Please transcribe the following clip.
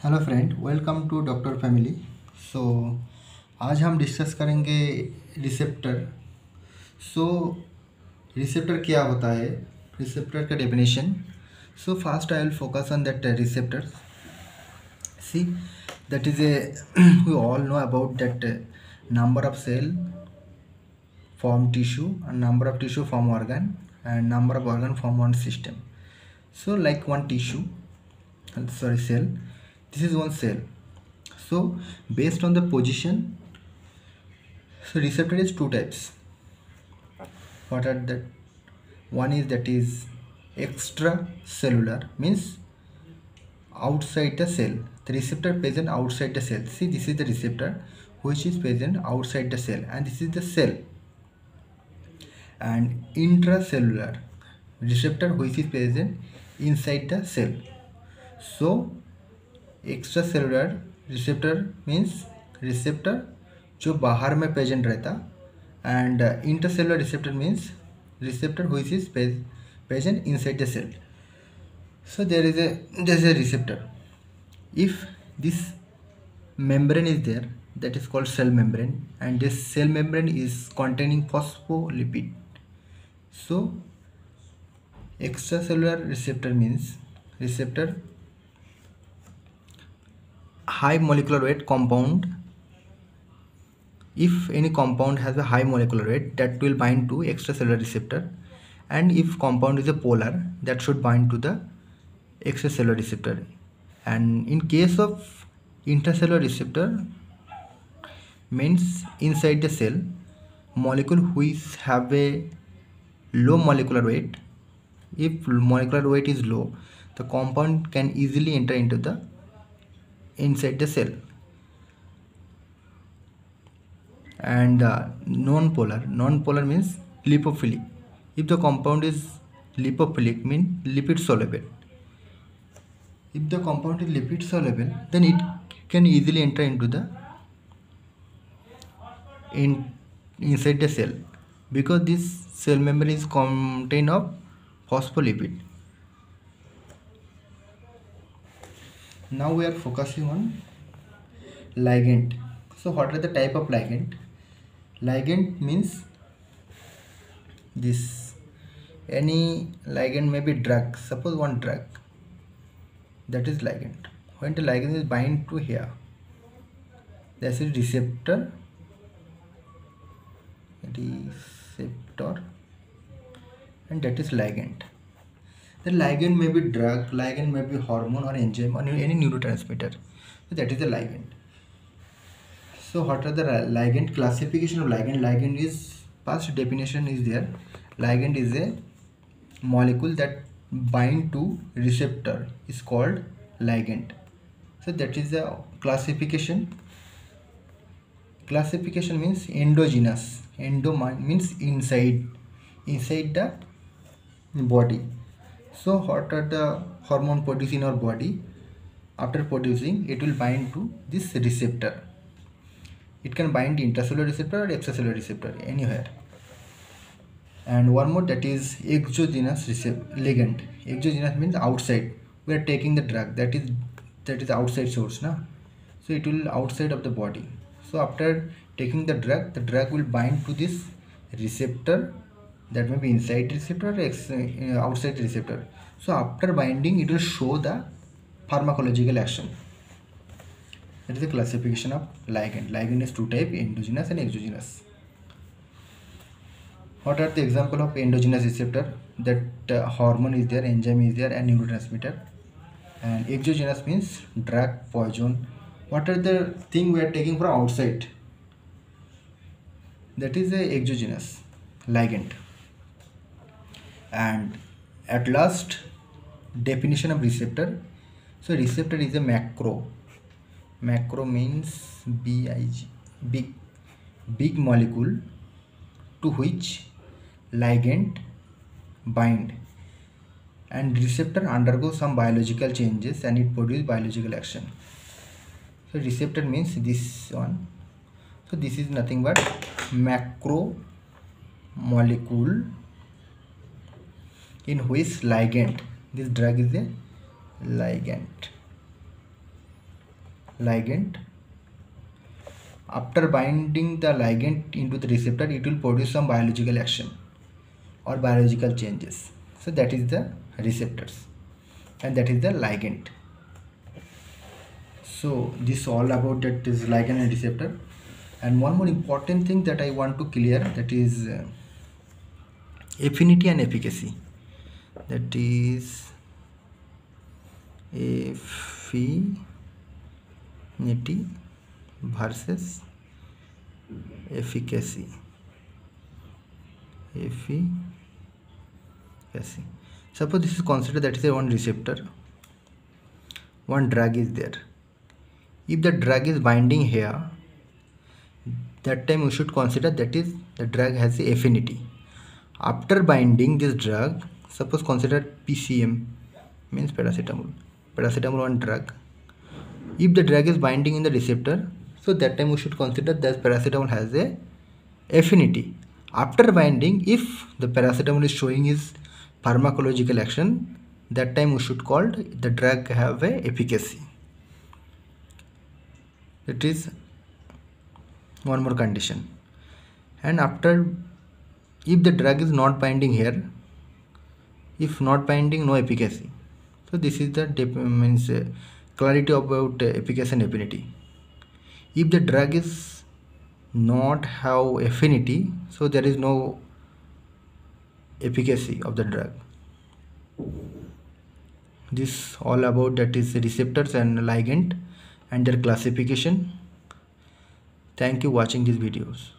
Hello friend welcome to doctor family so आज हम discuss करेंगे रिसेप्टर सो so, रिसेप्टर क्या होता है? रिसेप्टर का definition so first I will focus on that receptor see that is a we all know about that number of cell form tissue and number of tissue form organ and number of organ form one system so like one tissue sorry cell this is one cell. So based on the position so receptor is two types. What are that one is that is extracellular means outside the cell. The receptor present outside the cell. See this is the receptor which is present outside the cell and this is the cell. And intracellular receptor which is present inside the cell. So extra cellular receptor means receptor जो बाहर में present रहता and inter intercellular receptor means receptor हुई is present inside the cell so there is a there is a receptor if this membrane is there that is called cell membrane and this cell membrane is containing phospholipid so extra cellular receptor means receptor high molecular weight compound. If any compound has a high molecular weight that will bind to extracellular receptor. And if compound is a polar that should bind to the extracellular receptor. And in case of intracellular receptor means inside the cell molecule which have a low molecular weight if molecular weight is low the compound can easily enter into the inside the cell. And non-polar non-polar means lipophilic. If the compound is lipophilic mean lipid soluble. If the compound is lipid soluble then it can easily enter into the in inside the cell. Because this cell membrane is contained of phospholipid now we are focusing on ligand. So what are the type of ligand? Ligand means this. Any ligand may be drug. Suppose one drug. That is ligand. When the ligand is bind to here this is receptor. Receptor. And that is ligand the ligand may be drug ligand may be hormone or enzyme or any neurotransmitter. So that is the ligand. So what are the ligand? Classification of ligand. Ligand is first definition is there. Ligand is a molecule that bind to receptor. Is called ligand. So that is the classification. Classification means endogenous. Endo means inside. Inside the body so what are the hormone produced in our body? After producing it will bind to this receptor. It can bind intracellular receptor or extracellular receptor anywhere. And one more that is exogenous ligand. Exogenous means outside. We are taking the drug. That is that is outside source now so it will outside of the body. So after taking the drug the drug will bind to this receptor that may be inside receptor or uh, outside receptor. So after binding it will show the pharmacological action. That is the classification of ligand. Ligand is two type endogenous and exogenous. What are the example of endogenous receptor? That uh, hormone is there enzyme is there and neurotransmitter. And exogenous means drug poison. What are the thing we are taking from outside? That is the exogenous ligand and at last definition of receptor. So receptor is a macro. Macro means big big big molecule to which ligand bind. And receptor undergo some biological changes and it produce biological action. So receptor means this one. So this is nothing but macro molecule in which ligand this drug is a ligand. Ligand. After binding the ligand into the receptor it will produce some biological action or biological changes. So that is the receptors and that is the ligand. So this all about that is ligand and receptor. And one more important thing that I want to clear that is uh, affinity and efficacy that is affinity versus efficacy. Efficacy. Suppose this is considered that is a one receptor. One drug is there. If the drug is binding here that time we should consider that is the drug has a affinity. After binding this drug suppose consider PCM means paracetamol. Paracetamol one drug. If the drug is binding in the receptor so that time we should consider that paracetamol has a affinity. After binding if the paracetamol is showing his pharmacological action that time we should call the drug have a efficacy. It is one more condition. And after if the drug is not binding here if not binding no efficacy. So this is the means uh, clarity about uh, efficacy and affinity. If the drug is not have affinity so there is no efficacy of the drug. This all about that is receptors and ligand and their classification. Thank you watching these videos